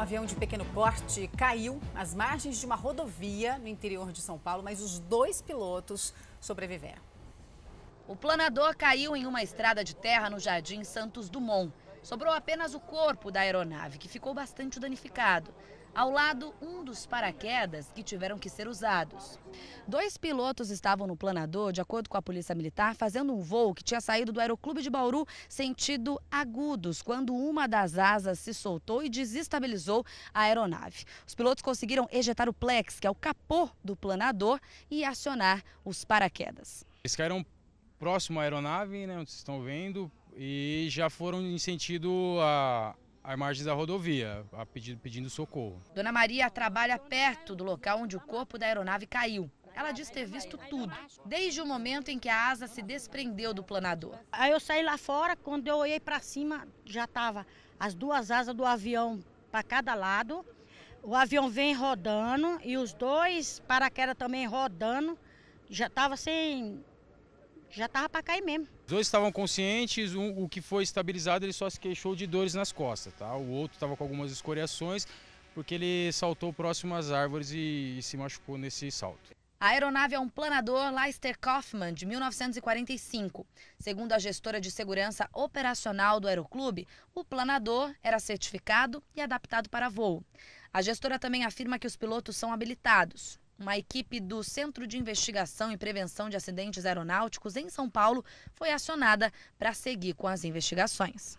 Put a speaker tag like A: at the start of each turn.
A: Um avião de pequeno porte caiu às margens de uma rodovia no interior de São Paulo, mas os dois pilotos sobreviveram.
B: O planador caiu em uma estrada de terra no Jardim Santos Dumont. Sobrou apenas o corpo da aeronave, que ficou bastante danificado. Ao lado, um dos paraquedas que tiveram que ser usados. Dois pilotos estavam no planador, de acordo com a Polícia Militar, fazendo um voo que tinha saído do Aeroclube de Bauru sentido agudos, quando uma das asas se soltou e desestabilizou a aeronave. Os pilotos conseguiram ejetar o plex, que é o capô do planador, e acionar os paraquedas.
C: Eles caíram próximo à aeronave, né, onde vocês estão vendo, e já foram em sentido a, à margem da rodovia, a pedido, pedindo socorro.
B: Dona Maria trabalha perto do local onde o corpo da aeronave caiu. Ela diz ter visto tudo, desde o momento em que a asa se desprendeu do planador.
D: Aí eu saí lá fora, quando eu olhei para cima, já estava as duas asas do avião para cada lado. O avião vem rodando e os dois paraquedas também rodando. Já estava sem já estava para cair mesmo.
C: Os dois estavam conscientes, um, o que foi estabilizado ele só se queixou de dores nas costas, tá? O outro estava com algumas escoriações porque ele saltou próximo às árvores e, e se machucou nesse salto.
B: A aeronave é um planador Leister Kaufmann de 1945. Segundo a gestora de segurança operacional do Aeroclube, o planador era certificado e adaptado para voo. A gestora também afirma que os pilotos são habilitados. Uma equipe do Centro de Investigação e Prevenção de Acidentes Aeronáuticos em São Paulo foi acionada para seguir com as investigações.